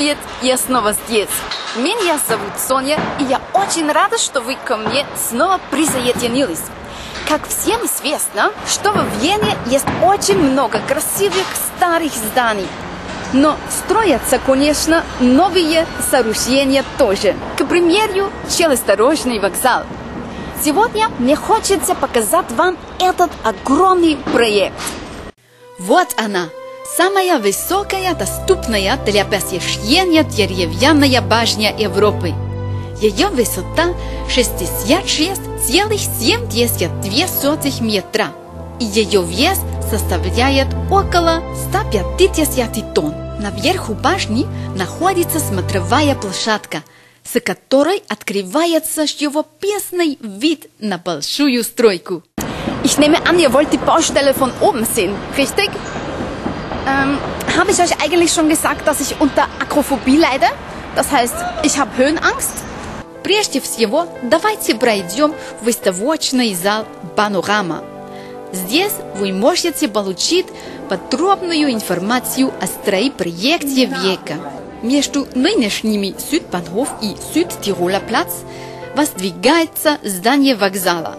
Привет, я снова здесь. Меня зовут Соня, и я очень рада, что вы ко мне снова присоединились. Как всем известно, что в Вене есть очень много красивых старых зданий. Но строятся, конечно, новые сооружения тоже. К примеру, железнодорожный вокзал. Сегодня мне хочется показать вам этот огромный проект. Вот она, самая высокая доступная для посещения деревянная башня Европы. Ее высота 66,72 метра, и ее вес составляет около 150 тонн. Наверху башни находится смотровая площадка, с которой открывается живописный вид на большую стройку. Ich nehme an, ihr wollt die Baustelle von oben sehen, richtig? Ähm, habe ich euch eigentlich schon gesagt, dass ich unter Akrophobie leide? Das heißt, ich habe Höhenangst? Прежде всего, давайте пройдем в выставочный зал «Панорама». Здесь вы можете получить подробную информацию о стройпроекте века. Между нынешними Südbahnhof и Südtiroler Platz воздвигается здание вокзала.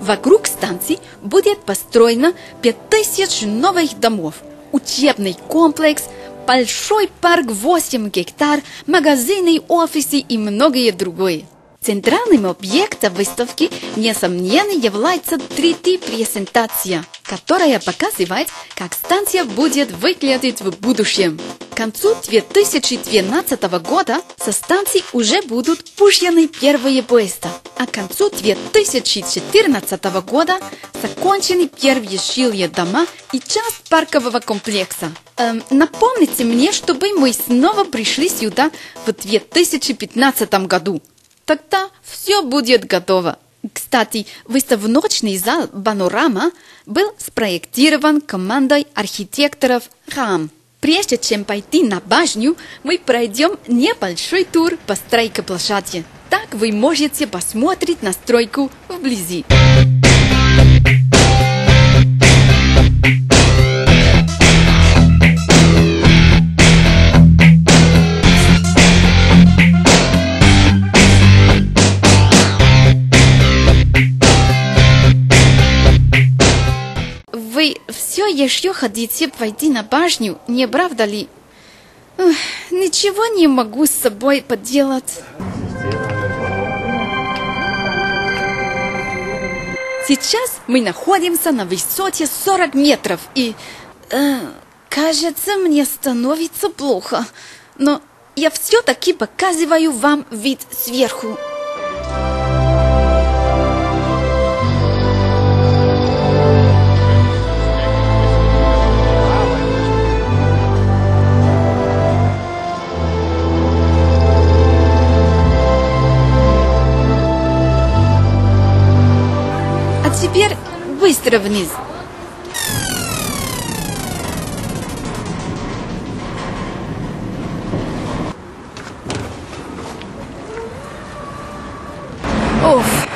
Вокруг станции будет построено 5000 новых домов, учебный комплекс, большой парк 8 гектар, магазины, офисы и многое другое. Центральным объектом выставки, несомненно, является 3D-презентация, которая показывает, как станция будет выглядеть в будущем. К концу 2012 года со станции уже будут пущены первые поезда, а к концу 2014 года закончены первые жилые дома и часть паркового комплекса. Эм, напомните мне, чтобы мы снова пришли сюда в 2015 году. Тогда все будет готово. Кстати, выставочный зал «Панорама» был спроектирован командой архитекторов РАМ. Прежде чем пойти на башню, мы пройдем небольшой тур по стройкоплощадке. Так вы можете посмотреть на стройку вблизи. Еще хотите пойти на башню, не правда ли? Эх, ничего не могу с собой поделать. Сейчас мы находимся на высоте 40 метров и... э, кажется, мне становится плохо. Но я все-таки показываю вам вид сверху. быстро вниз. Uff,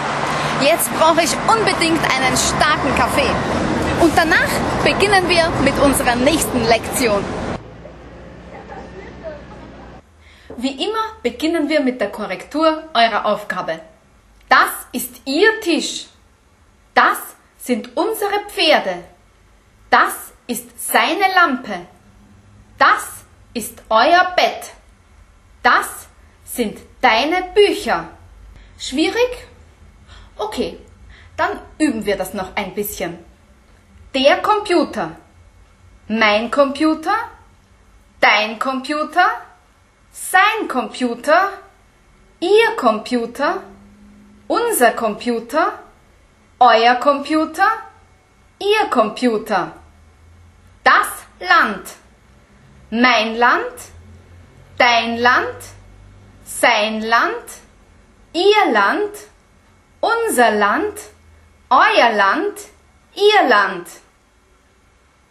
jetzt brauche ich unbedingt einen starken Kaffee. Und danach beginnen wir mit unserer nächsten Lektion. Wie immer beginnen wir mit der Korrektur eurer Aufgabe. Das ist Ihr Tisch. Sind unsere Pferde. Das ist seine Lampe. Das ist euer Bett. Das sind deine Bücher. Schwierig? Okay, dann üben wir das noch ein bisschen. Der Computer. Mein Computer. Dein Computer. Sein Computer. Ihr Computer. Unser Computer. Euer Computer. Ihr Computer. Das Land. Mein Land. Dein Land. Sein Land. Ihr Land. Unser Land. Euer Land. Ihr Land.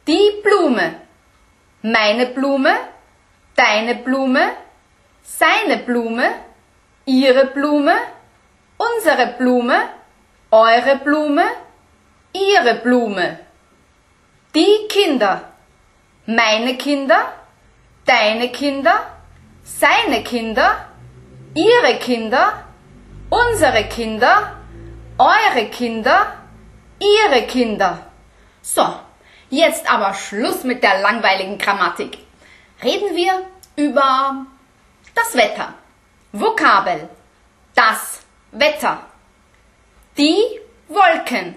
Die Blume. Meine Blume. Deine Blume. Seine Blume. Ihre Blume. Unsere Blume. Eure Blume. Ihre Blume. Die Kinder. Meine Kinder. Deine Kinder. seine Kinder, ihre Kinder, unsere Kinder, eure Kinder, ihre Kinder. So, jetzt aber Schluss mit der langweiligen Grammatik. Reden wir über das Wetter. Vokabel. Das Wetter. Die Wolken.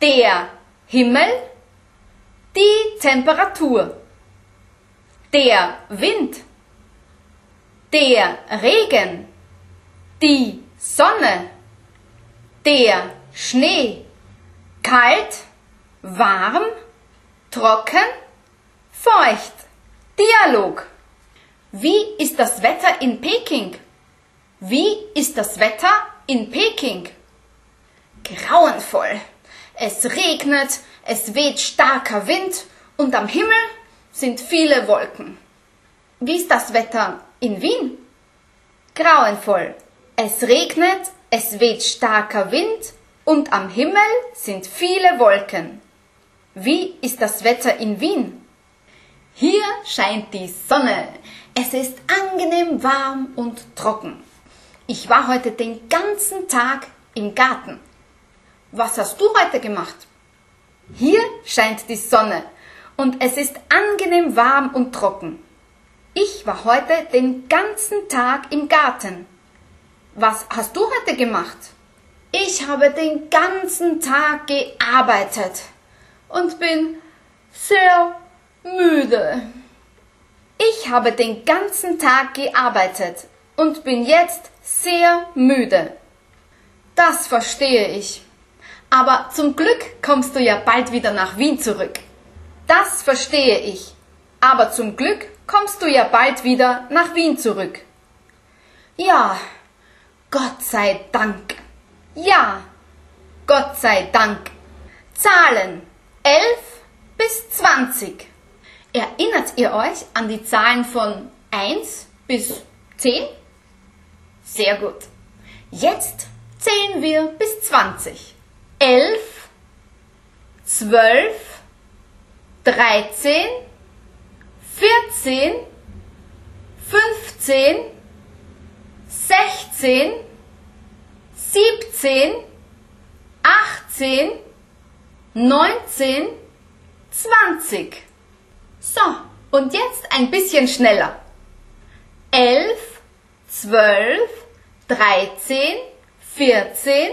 Der Himmel. Die Temperatur. Der Wind. Der Regen. Die Sonne. Der Schnee. Kalt, warm, trocken, feucht. Dialog. Wie ist das Wetter in Peking? Wie ist das Wetter in Peking? Grauenvoll. Es regnet, es weht starker Wind und am Himmel sind viele Wolken. Wie ist das Wetter in Wien? Grauenvoll. Es regnet, es weht starker Wind und am Himmel sind viele Wolken. Wie ist das Wetter in Wien? Hier scheint die Sonne. Es ist angenehm warm und trocken. Ich war heute den ganzen Tag im Garten. Was hast du heute gemacht? Hier scheint die Sonne und es ist angenehm warm und trocken. Ich war heute den ganzen Tag im Garten. Was hast du heute gemacht? Ich habe den ganzen Tag gearbeitet und bin sehr müde. Ich habe den ganzen Tag gearbeitet und bin jetzt sehr müde. Das verstehe ich. Aber zum Glück kommst du ja bald wieder nach Wien zurück. Das verstehe ich. Aber zum Glück kommst du ja bald wieder nach Wien zurück. Ja, Gott sei Dank. Ja, Gott sei Dank. Zahlen 11 bis 20. Erinnert ihr euch an die Zahlen von 1 bis 10? Sehr gut. Jetzt zählen wir bis 20. 11, 12, 13, 14, 15, 16, 17, 18, 19, 20. So, und jetzt ein bisschen schneller. 11, 12, 13, 14,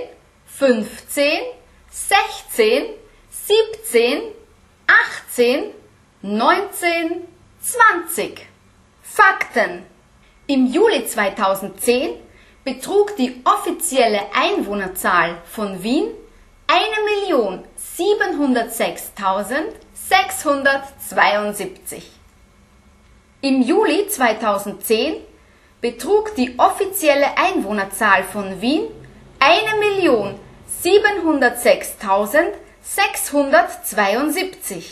15, 16, 17, 18, 19, 20. Fakten. Im Juli 2010 betrug die offizielle Einwohnerzahl von Wien 1.706.672. Im Juli 2010 betrug die offizielle Einwohnerzahl von Wien 1.706.672.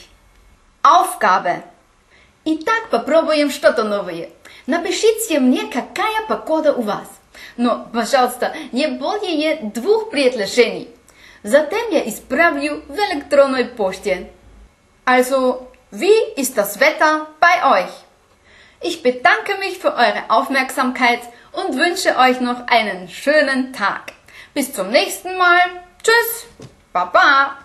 Aufgabe. Итак, попробуем что-то новое. Напишите мне, какая погода у вас. Но, пожалуйста, не более двух предложений. Затем я исправлю в электронной почте. Also, wie ist das Wetter bei euch? Ich bedanke mich für eure Aufmerksamkeit und wünsche euch noch einen schönen Tag. Bis zum nächsten Mal. Tschüss. Baba.